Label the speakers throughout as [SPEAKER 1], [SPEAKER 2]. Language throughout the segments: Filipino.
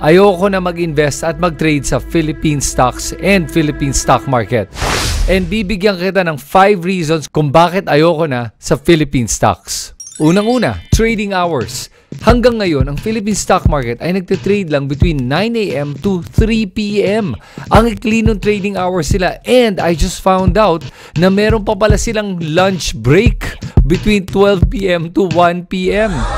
[SPEAKER 1] ayoko na mag-invest at mag-trade sa Philippine stocks and Philippine stock market. And bibigyan kita ng 5 reasons kung bakit ayoko na sa Philippine stocks. Unang-una, trading hours. Hanggang ngayon, ang Philippine stock market ay nagtitrade lang between 9am to 3pm. Ang ikli ng trading hours sila and I just found out na meron pa pala silang lunch break between 12pm to 1pm.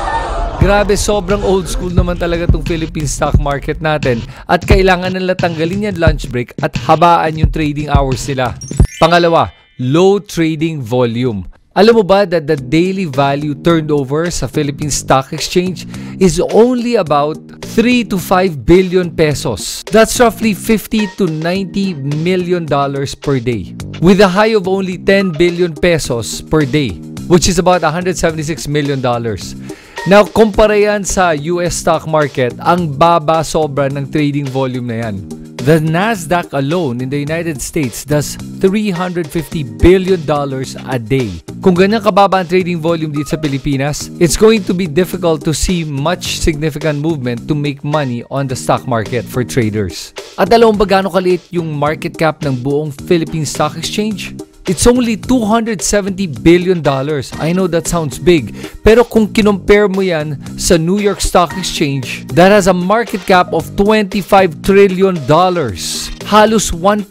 [SPEAKER 1] Grabe, sobrang old school naman talaga tong Philippine stock market natin at kailangan nila tanggalin yan lunch break at habaan yung trading hours nila. Pangalawa, low trading volume. Alam mo ba that the daily value turned over sa Philippine Stock Exchange is only about 3 to 5 billion pesos. That's roughly 50 to 90 million dollars per day. With a high of only 10 billion pesos per day, which is about 176 million dollars. Now, kumpara yan sa US stock market, ang baba sobra ng trading volume na yan. The Nasdaq alone in the United States does 350 billion dollars a day. Kung ganyan kababa ang trading volume dito sa Pilipinas, it's going to be difficult to see much significant movement to make money on the stock market for traders. At alam ba gaano kaliit yung market cap ng buong Philippine Stock Exchange? It's only 270 billion dollars. I know that sounds big, pero kung kinumpare mo yan sa New York Stock Exchange, that has a market cap of 25 trillion dollars. Halos 1%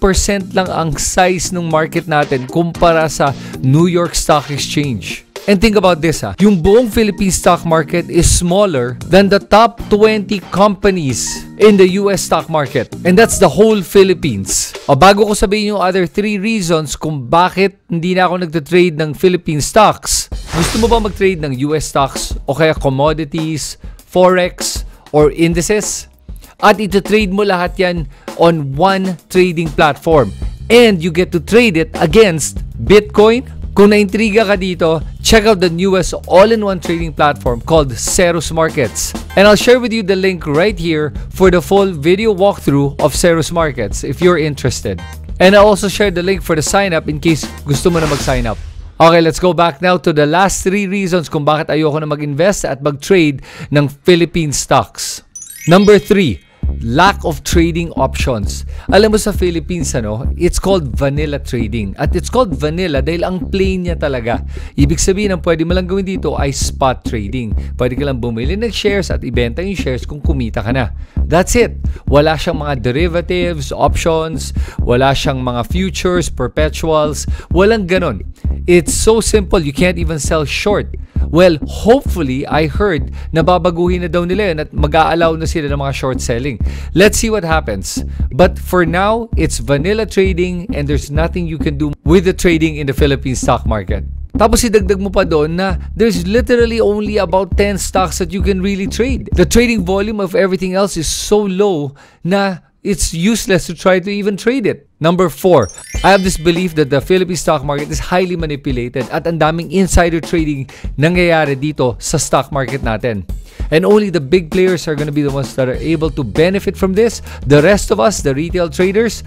[SPEAKER 1] lang ang size ng market natin kumpara sa New York Stock Exchange. And think about this ha, yung buong Philippine stock market is smaller than the top 20 companies in the US stock market. And that's the whole Philippines. O bago ko sabihin yung other three reasons kung bakit hindi na ako nagtatrade ng Philippine stocks, gusto mo ba mag-trade ng US stocks o kaya commodities, forex, or indices? At ito-trade mo lahat yan on one trading platform. And you get to trade it against Bitcoin, kung naintriga ka dito, check out the newest all-in-one trading platform called Ceros Markets. And I'll share with you the link right here for the full video walkthrough of Ceros Markets if you're interested. And I'll also share the link for the sign up in case gusto mo na mag-sign up. Okay, let's go back now to the last three reasons kung bakit ayoko na mag-invest at mag-trade ng Philippine stocks. Number three, lack of trading options. Alam mo sa Philippines, ano, it's called vanilla trading. At it's called vanilla dahil ang plain niya talaga. Ibig sabihin, ang pwede mo lang gawin dito ay spot trading. Pwede ka lang bumili ng shares at ibenta yung shares kung kumita ka na. That's it. Wala siyang mga derivatives, options, wala siyang mga futures, perpetuals, walang ganon. It's so simple, you can't even sell short. Well, hopefully, I heard na babaguhin na daw nila yun at mag-aalaw na sila ng mga short selling. Let's see what happens. But for now, it's vanilla trading and there's nothing you can do with the trading in the Philippine stock market. Tapos idagdag mo pa doon na there's literally only about 10 stocks that you can really trade. The trading volume of everything else is so low na it's useless to try to even trade it. Number four, I have this belief that the Philippine stock market is highly manipulated at ang daming insider trading nangyayari dito sa stock market natin. And only the big players are going to be the ones that are able to benefit from this. The rest of us, the retail traders,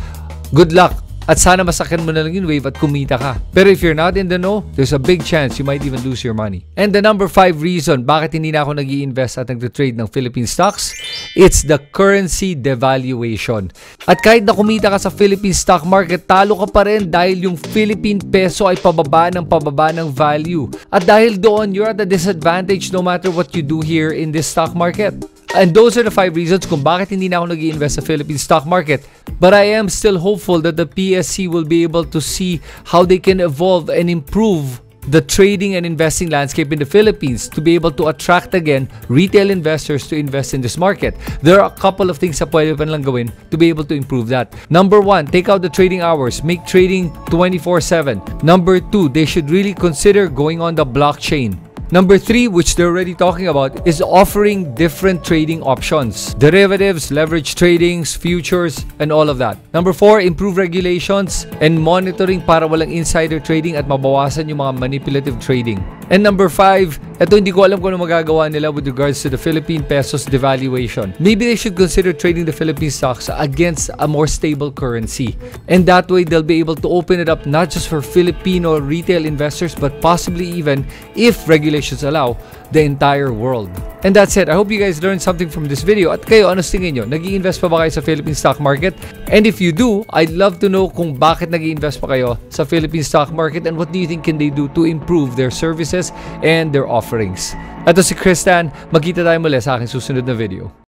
[SPEAKER 1] good luck. At sana masakyan mo na lang yung wave at kumita ka. Pero if you're not in the know, there's a big chance you might even lose your money. And the number five reason bakit hindi na ako nag invest at nag-trade ng Philippine stocks, it's the currency devaluation. At kahit na kumita ka sa Philippine stock market, talo ka pa rin dahil yung Philippine peso ay pababa ng pababa ng value. At dahil doon, you're at a disadvantage no matter what you do here in this stock market. And those are the five reasons kung bakit hindi na ako nag invest sa Philippine stock market. But I am still hopeful that the PSC will be able to see how they can evolve and improve the trading and investing landscape in the Philippines to be able to attract again retail investors to invest in this market. There are a couple of things sa pwede lang gawin to be able to improve that. Number one, take out the trading hours. Make trading 24-7. Number two, they should really consider going on the blockchain. Number three, which they're already talking about, is offering different trading options. Derivatives, leverage tradings, futures, and all of that. Number four, improve regulations and monitoring para walang insider trading at mabawasan yung mga manipulative trading. And number five, ito hindi ko alam kung ano magagawa nila with regards to the Philippine pesos devaluation. Maybe they should consider trading the Philippine stocks against a more stable currency. And that way, they'll be able to open it up not just for Filipino retail investors, but possibly even, if regulations allow, the entire world. And that's it. I hope you guys learned something from this video. At kayo, ano tingin nyo? nag invest pa ba kayo sa Philippine stock market? And if you do, I'd love to know kung bakit nag invest pa kayo sa Philippine stock market and what do you think can they do to improve their services business and their offerings. Ito si Kristan, magkita tayo muli sa aking susunod na video.